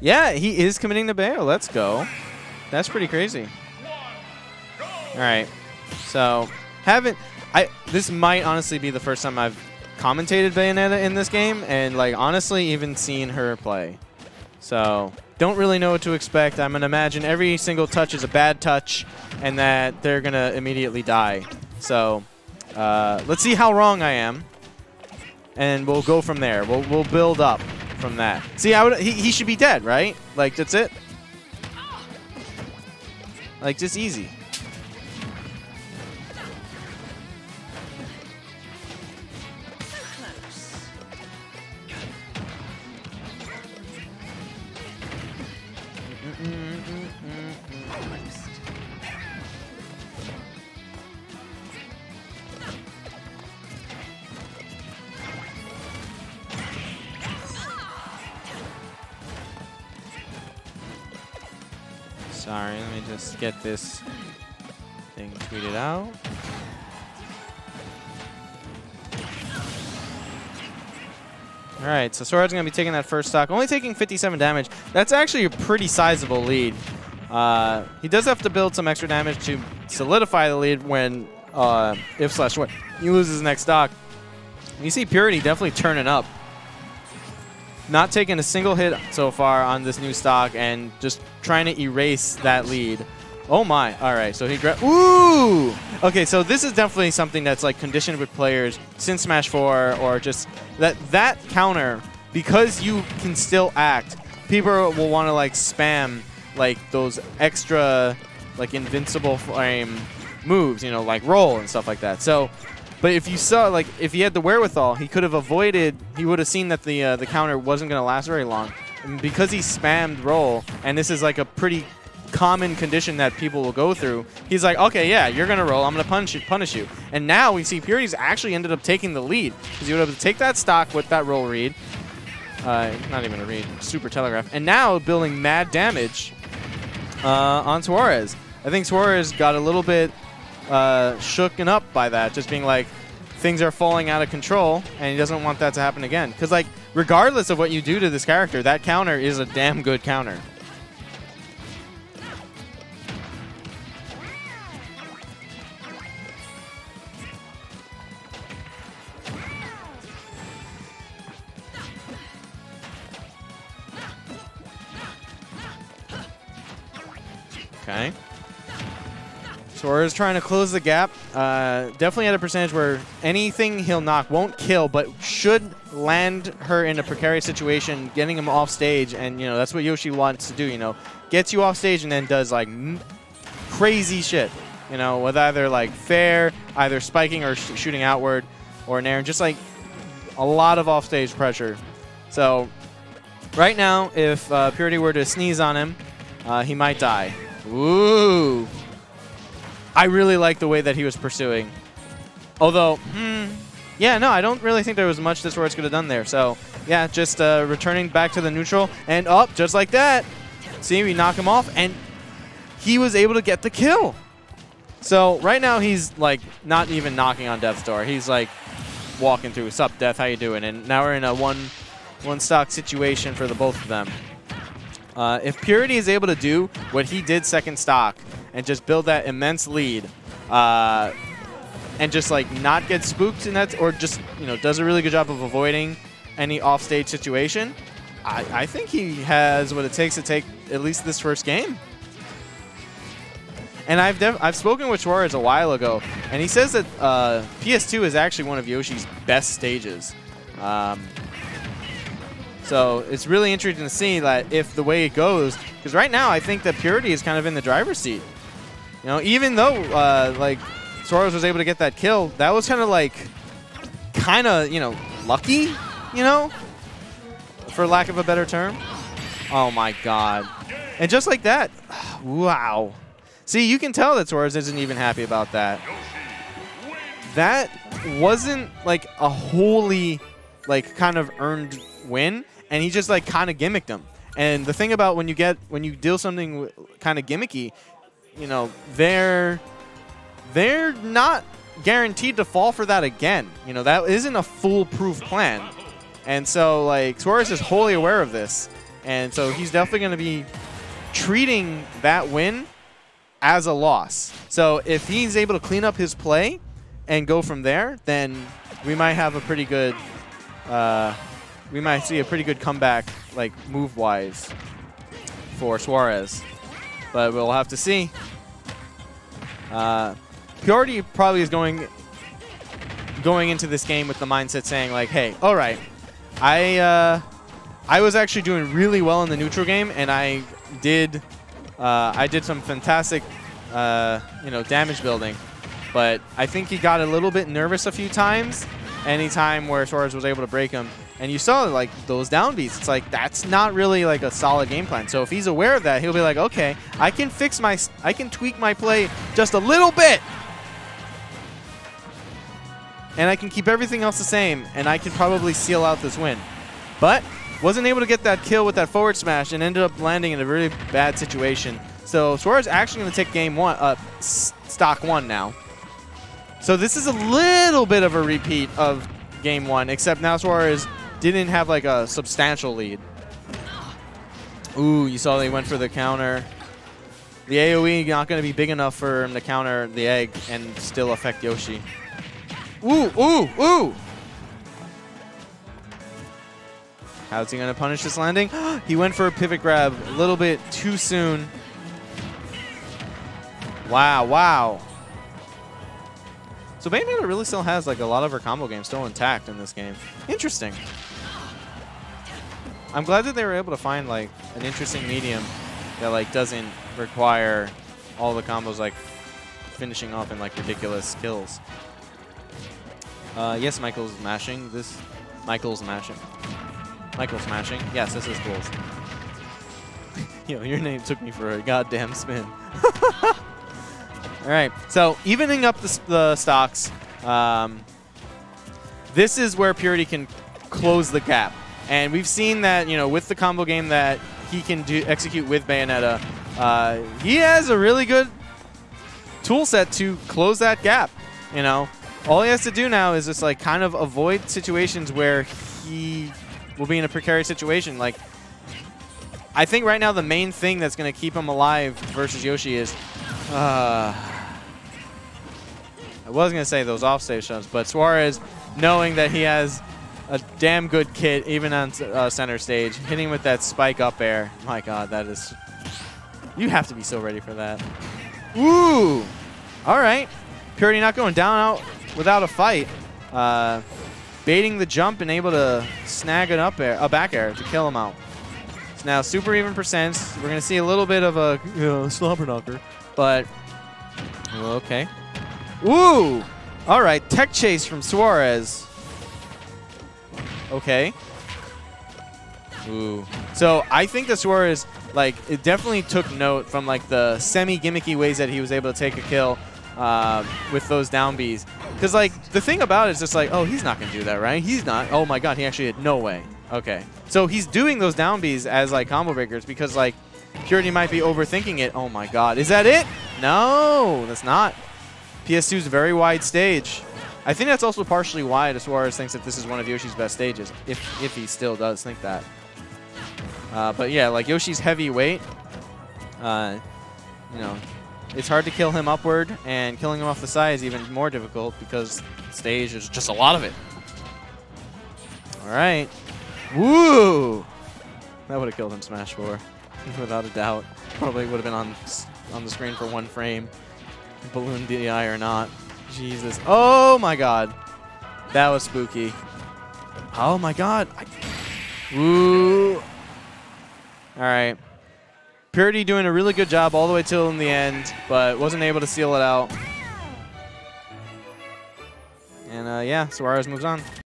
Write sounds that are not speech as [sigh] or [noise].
Yeah, he is committing to Bayo. Let's go. That's pretty crazy. All right. So, haven't I this might honestly be the first time I've commentated Bayonetta in this game and like honestly even seen her play. So, don't really know what to expect. I'm going to imagine every single touch is a bad touch and that they're going to immediately die. So, uh, let's see how wrong I am. And we'll go from there. We'll, we'll build up from that. See, I would, he, he should be dead, right? Like, that's it? Like, just easy. Sorry, let me just get this thing tweeted out. All right, so Suarez going to be taking that first stock, only taking 57 damage. That's actually a pretty sizable lead. Uh, he does have to build some extra damage to solidify the lead when, uh, if slash what, he loses his next stock. You see Purity definitely turning up. Not taking a single hit so far on this new stock and just trying to erase that lead. Oh my. All right, so he grabbed. Ooh! Okay, so this is definitely something that's like conditioned with players since Smash 4 or just that that counter, because you can still act, people will want to like spam like those extra like invincible flame moves, you know, like roll and stuff like that. So but if you saw, like, if he had the wherewithal, he could have avoided, he would have seen that the uh, the counter wasn't going to last very long. And because he spammed roll, and this is like a pretty common condition that people will go through, he's like, okay, yeah, you're going to roll, I'm going to punish you, punish you. And now we see Purity's actually ended up taking the lead, because he would have to take that stock with that roll read, uh, not even a read, super telegraph, and now building mad damage uh, on Suarez. I think Suarez got a little bit uh, shooken up by that, just being like, things are falling out of control, and he doesn't want that to happen again. Because, like, regardless of what you do to this character, that counter is a damn good counter. Okay. Suarez trying to close the gap. Uh, definitely at a percentage where anything he'll knock won't kill, but should land her in a precarious situation, getting him off stage. And, you know, that's what Yoshi wants to do, you know. Gets you off stage and then does, like, crazy shit. You know, with either, like, fair, either spiking or sh shooting outward, or Nair. Just, like, a lot of off-stage pressure. So, right now, if uh, Purity were to sneeze on him, uh, he might die. Ooh. I really like the way that he was pursuing. Although, hmm, yeah, no, I don't really think there was much this Royce could have done there. So, yeah, just uh, returning back to the neutral and up, just like that. See, we knock him off, and he was able to get the kill. So, right now, he's, like, not even knocking on Death's door. He's, like, walking through. Sup, Death, how you doing? And now we're in a one, one stock situation for the both of them. Uh, if Purity is able to do what he did second stock and just build that immense lead uh, and just like not get spooked in that or just, you know, does a really good job of avoiding any offstage situation, I, I think he has what it takes to take at least this first game. And I've I've spoken with Suarez a while ago, and he says that uh, PS2 is actually one of Yoshi's best stages. Um, so it's really interesting to see that if the way it goes, because right now I think that Purity is kind of in the driver's seat. You know, even though uh, like Suarez was able to get that kill, that was kind of like, kind of you know, lucky, you know, for lack of a better term. Oh my God! And just like that, [sighs] wow. See, you can tell that Suarez isn't even happy about that. That wasn't like a wholly, like kind of earned win and he just like kind of gimmicked him. And the thing about when you get when you deal something kind of gimmicky, you know, they're they're not guaranteed to fall for that again. You know, that isn't a foolproof plan. And so like Suarez is wholly aware of this. And so he's definitely going to be treating that win as a loss. So if he's able to clean up his play and go from there, then we might have a pretty good, uh, we might see a pretty good comeback, like move-wise, for Suarez. But we'll have to see. Uh, Purity is going going into this game with the mindset saying like, hey, all right, I uh, I was actually doing really well in the neutral game, and I did uh, I did some fantastic uh, you know damage building, but I think he got a little bit nervous a few times. Anytime where Suarez was able to break him, and you saw like those down B's. it's like that's not really like a solid game plan. So if he's aware of that, he'll be like, okay, I can fix my, I can tweak my play just a little bit, and I can keep everything else the same, and I can probably seal out this win. But wasn't able to get that kill with that forward smash and ended up landing in a really bad situation. So Suarez actually going to take game one, uh, stock one now. So this is a little bit of a repeat of game one, except now Suarez didn't have like a substantial lead. Ooh, you saw they went for the counter. The AoE not going to be big enough for him to counter the egg and still affect Yoshi. Ooh, ooh, ooh! How's he going to punish this landing? [gasps] he went for a pivot grab a little bit too soon. Wow, wow. So Bayonetta really still has like a lot of her combo game still intact in this game. Interesting. I'm glad that they were able to find like an interesting medium that like doesn't require all the combos like finishing off in like ridiculous kills. Uh, yes, Michael's mashing. This Michael's mashing. Michael's mashing. Yes, this is cool. [laughs] Yo, your name took me for a goddamn spin. [laughs] All right, so evening up the, the stocks. Um, this is where Purity can close the gap. And we've seen that, you know, with the combo game that he can do execute with Bayonetta, uh, he has a really good tool set to close that gap, you know. All he has to do now is just, like, kind of avoid situations where he will be in a precarious situation. Like, I think right now the main thing that's going to keep him alive versus Yoshi is uh, I was going to say those offstage shots, but Suarez, knowing that he has a damn good kit, even on uh, center stage, hitting with that spike up air. My God, that is... You have to be so ready for that. Ooh! All right. Purity not going down out without a fight. Uh, baiting the jump and able to snag an up air, a back air to kill him out. It's now super even percents. We're going to see a little bit of a you know, slobber knocker. But, okay. Ooh! All right, tech chase from Suarez. Okay. Ooh. So I think that Suarez, like, it definitely took note from, like, the semi-gimmicky ways that he was able to take a kill uh, with those down. Because, like, the thing about it is just like, oh, he's not going to do that, right? He's not. Oh, my God, he actually had no way. Okay. So he's doing those down as, like, combo breakers because, like, Purity might be overthinking it. Oh my god. Is that it? No, that's not. PS2's a very wide stage. I think that's also partially why Suarez thinks that this is one of Yoshi's best stages, if, if he still does think that. Uh, but yeah, like Yoshi's heavyweight, uh, you know, it's hard to kill him upward, and killing him off the side is even more difficult because stage is just a lot of it. All right. Woo! That would have killed him Smash 4. [laughs] without a doubt. Probably would have been on on the screen for one frame, balloon DI or not. Jesus. Oh my god. That was spooky. Oh my god. I Ooh. All right. Purity doing a really good job all the way till in the end, but wasn't able to seal it out. And uh, yeah, Suarez moves on.